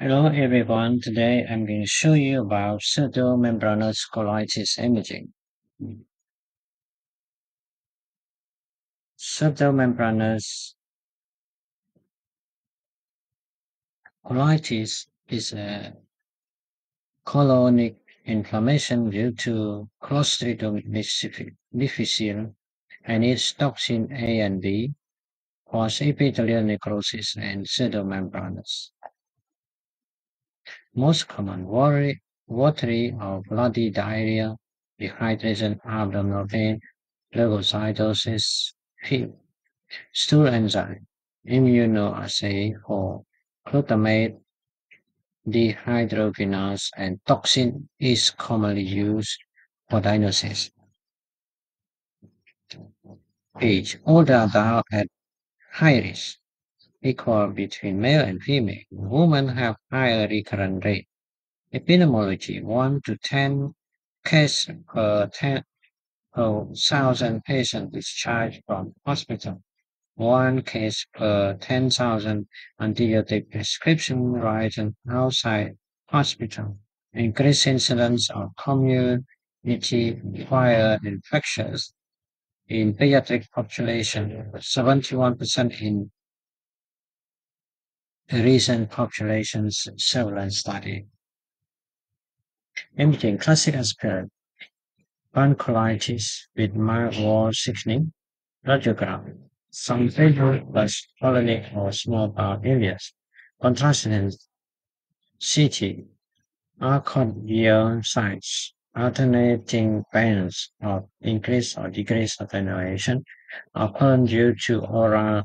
Hello everyone, today I'm going to show you about pseudomembranous colitis imaging. Pseudomembranous colitis is a colonic inflammation due to Clostridium difficile and its toxin A and B cause epithelial necrosis and pseudomembranous. Most common watery, or bloody diarrhea, dehydration, abdominal pain, leukocytosis, fever, stool enzyme, immunoassay for glutamate dehydrogenase and toxin is commonly used for diagnosis. Age older adult at high risk equal between male and female. Women have higher recurrent rate. Epidemiology 1 to 10 cases per 10 per 1,000 patients discharged from hospital. One case per 10,000 antibiotic prescription written outside hospital. Increased incidence of community-acquired infections in pediatric population, 71% in a recent population surveillance study. Imaging classic aspirate, pancolitis with mild wall thickening, radiogram, some favorite plus colonic or small bowel ileus, contrasting CT, accordion signs, alternating bands of increase or decrease attenuation occur due to oral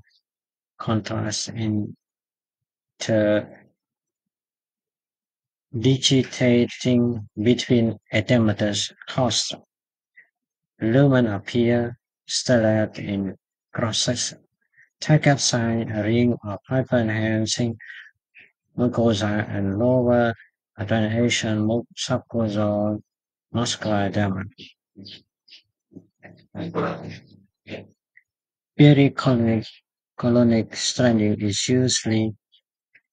contrast in digitating between edematous clusters. Lumen appear stellate in cross-section. Target sign a ring of hyper-enhancing mucosa and lower attenuation submucosal muscular edema. Pericolonic colonic stranding is usually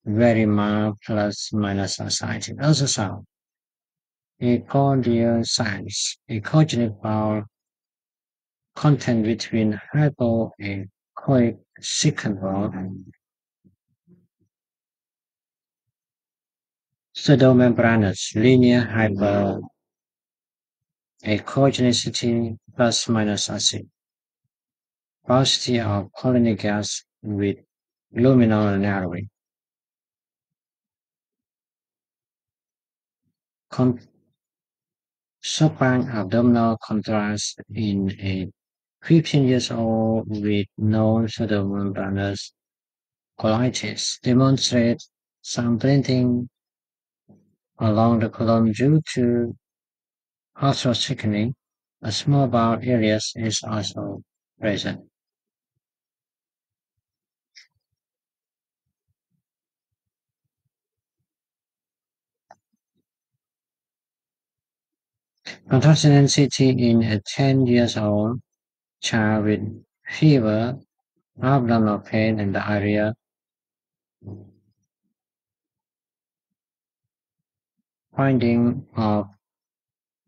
very mild plus minus ascites. Ultrasound. Accordion signs. Echogenic bowel content between hypo and coic second wall. Pseudomembranous linear hyper echogenicity plus minus ascites. Paucity of colonic gas with luminal narrowing. Supine abdominal contrast in a 15 years old with known pseudomembranous colitis demonstrate thumbprinting along the colon due to thickening. A small bowel ileus is also present. Contrast intensity in a 10 years old child with fever, abdominal pain, and diarrhea. Finding of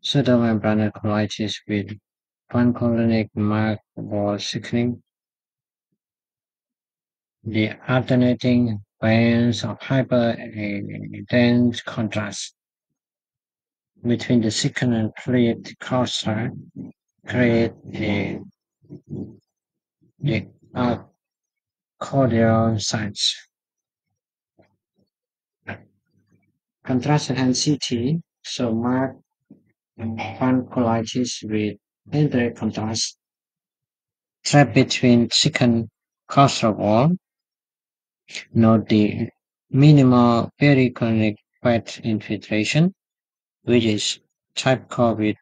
pseudomembranous colitis with pancolonic mark wall thickening. The alternating bands of hyper and dense contrast between the second and third cluster create a, a accordion sites. Contrast and CT, so mark pancolitis with indirect contrast trap between second cluster wall. Note the minimal pericolonic fat infiltration which is type COVID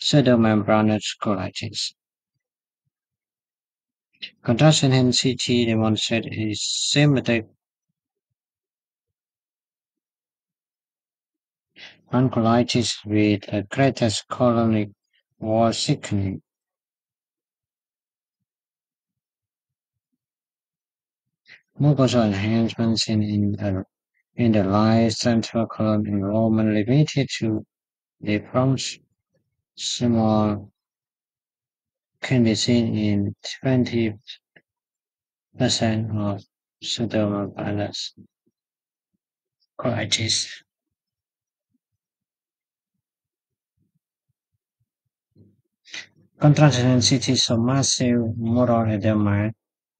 pseudomembranous colitis. Contrast enhanced CT demonstrate a symmetric pancolitis with a greatest colonic wall thickening. Mucosal enhancements in, in in the right central column enrollment limited to the proximal can be seen in 20% of pseudomembranous colitis. Contrast densities of massive mural edema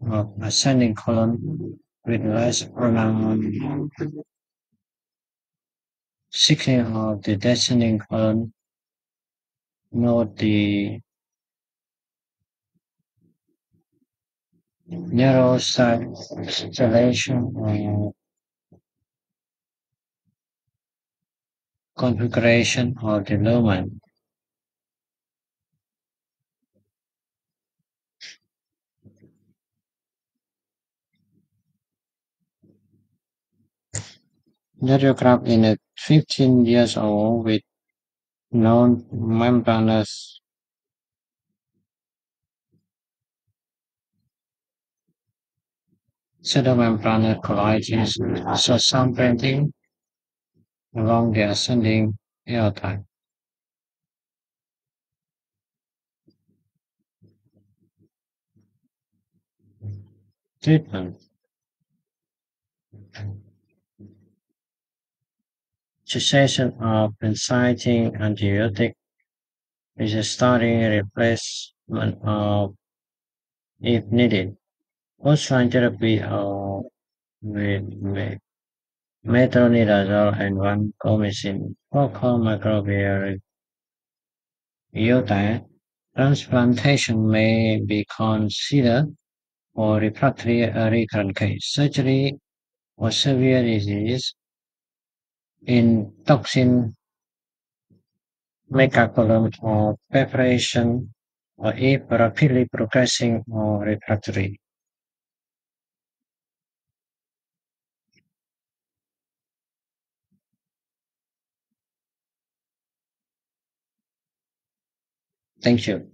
of ascending colon with less pronounced thickening of the descending colon. Note the narrow circulation or configuration of the lumen. Radiograph in a 15 years old with non-membranous pseudomembranous colitis so some bending along the ascending aorta. Treatment Cessation of inciting antibiotic is a starting replacement of if needed. First-line therapy of with metronidazole and vancomycin fecal microbial biota. Transplantation may be considered for refractory recurrent case. Surgery for severe disease in toxic megacolon or perforation or if rapidly progressing or refractory. Thank you.